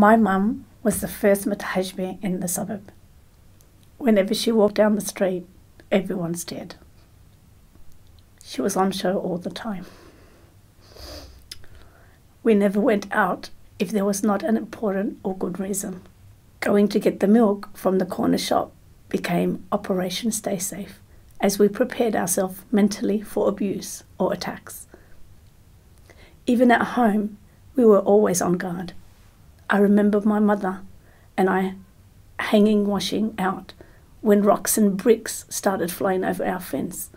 My mum was the first Matajbe in the suburb. Whenever she walked down the street, everyone stared. She was on show all the time. We never went out if there was not an important or good reason. Going to get the milk from the corner shop became Operation Stay Safe as we prepared ourselves mentally for abuse or attacks. Even at home, we were always on guard. I remember my mother and I hanging washing out when rocks and bricks started flying over our fence.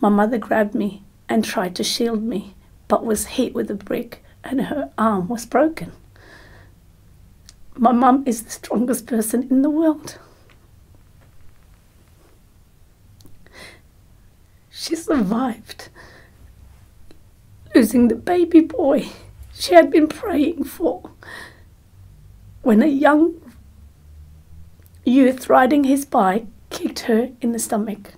My mother grabbed me and tried to shield me, but was hit with a brick and her arm was broken. My mum is the strongest person in the world. She survived losing the baby boy she had been praying for when a young youth riding his bike kicked her in the stomach.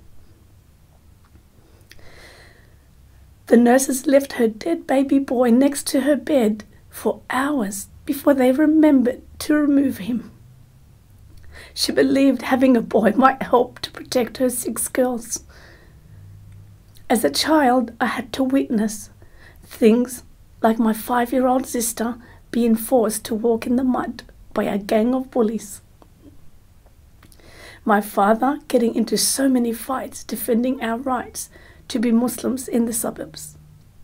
The nurses left her dead baby boy next to her bed for hours before they remembered to remove him. She believed having a boy might help to protect her six girls. As a child, I had to witness things like my five year old sister being forced to walk in the mud by a gang of bullies. My father getting into so many fights defending our rights to be Muslims in the suburbs.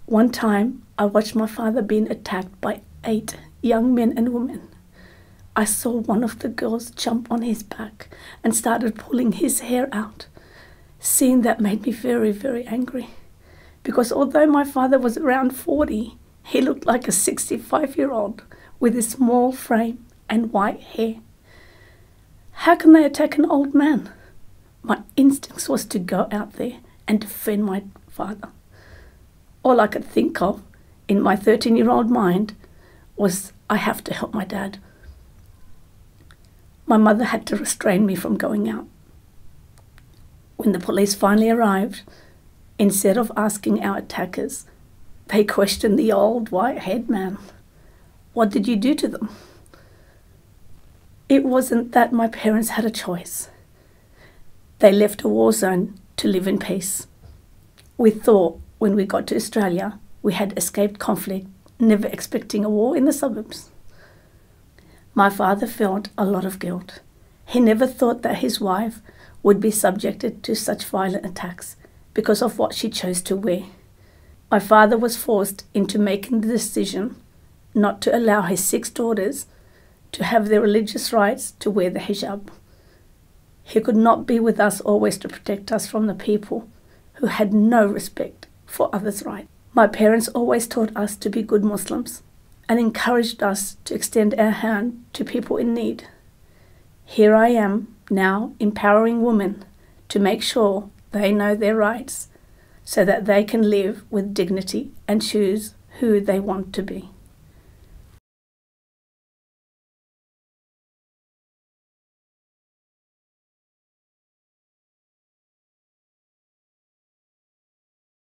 One time, I watched my father being attacked by eight young men and women. I saw one of the girls jump on his back and started pulling his hair out. Seeing that made me very, very angry. Because although my father was around 40, he looked like a 65 year old with a small frame and white hair. How can they attack an old man? My instincts was to go out there and defend my father. All I could think of in my 13 year old mind was I have to help my dad. My mother had to restrain me from going out. When the police finally arrived, instead of asking our attackers, they questioned the old white haired man. What did you do to them? It wasn't that my parents had a choice. They left a war zone to live in peace. We thought when we got to Australia we had escaped conflict, never expecting a war in the suburbs. My father felt a lot of guilt. He never thought that his wife would be subjected to such violent attacks because of what she chose to wear. My father was forced into making the decision not to allow his six daughters to have their religious rights to wear the hijab. He could not be with us always to protect us from the people who had no respect for others' rights. My parents always taught us to be good Muslims and encouraged us to extend our hand to people in need. Here I am now empowering women to make sure they know their rights so that they can live with dignity and choose who they want to be.